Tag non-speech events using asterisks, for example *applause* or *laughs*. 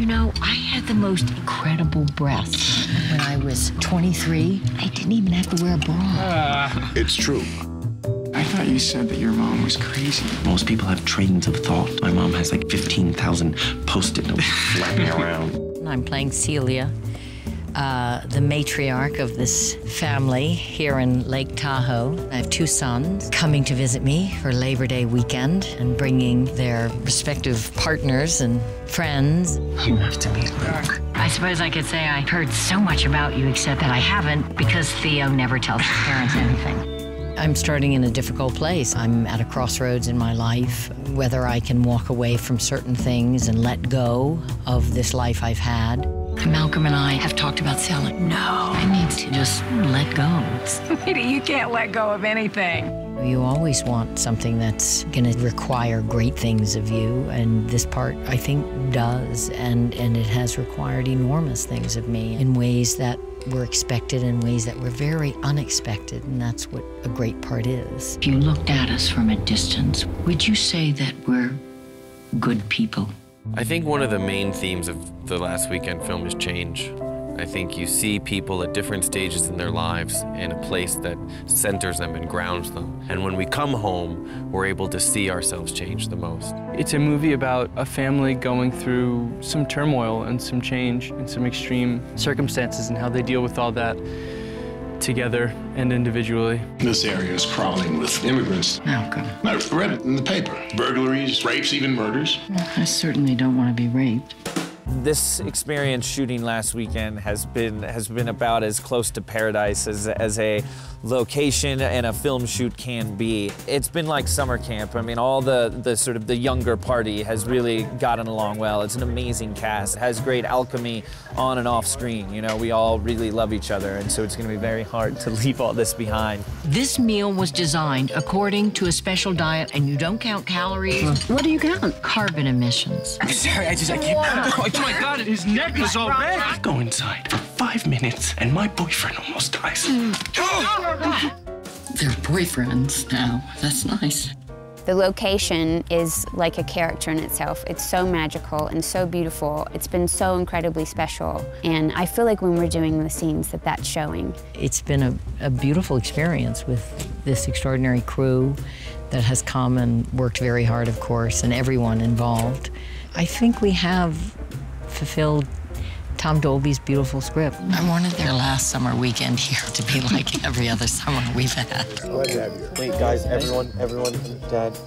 You know, I had the most incredible breasts. When I was 23, I didn't even have to wear a bra. Ah. It's true. I thought you said that your mom was crazy. Most people have trains of thought. My mom has like 15,000 post-it notes *laughs* flapping around. I'm playing Celia, uh, the matriarch of this family here in Lake Tahoe. I have two sons coming to visit me for Labor Day weekend and bringing their respective partners and friends. You have to meet Luke. I suppose I could say I heard so much about you, except that I haven't because Theo never tells his parents anything. I'm starting in a difficult place. I'm at a crossroads in my life, whether I can walk away from certain things and let go of this life I've had. Malcolm and I have talked about selling. No, I need to just let go. *laughs* Sweetie, you can't let go of anything. You always want something that's going to require great things of you, and this part, I think, does, and, and it has required enormous things of me in ways that were expected and ways that were very unexpected, and that's what a great part is. If you looked at us from a distance, would you say that we're good people? I think one of the main themes of the last weekend film is change. I think you see people at different stages in their lives in a place that centers them and grounds them. And when we come home, we're able to see ourselves change the most. It's a movie about a family going through some turmoil and some change and some extreme circumstances and how they deal with all that together and individually. This area is crawling with immigrants. Malcolm, I've read it in the paper. Burglaries, rapes, even murders. I certainly don't want to be raped. This experience shooting last weekend has been has been about as close to paradise as, as a location and a film shoot can be. It's been like summer camp. I mean, all the, the sort of the younger party has really gotten along well. It's an amazing cast. It has great alchemy on and off screen. You know, we all really love each other, and so it's going to be very hard to *laughs* leave all this behind. This meal was designed according to a special diet, and you don't count calories. What do you count? Carbon emissions. I'm sorry, I just, I can't. Oh *laughs* my God, his neck is all red. I go inside for five minutes and my boyfriend almost dies. Hmm. They're boyfriends now. That's nice. The location is like a character in itself. It's so magical and so beautiful. It's been so incredibly special. And I feel like when we're doing the scenes that that's showing. It's been a, a beautiful experience with this extraordinary crew that has come and worked very hard, of course, and everyone involved. I think we have fulfilled Tom Dolby's beautiful script. I wanted their last summer weekend here to be like every other summer we've had. Wait, guys, everyone, everyone, Dad,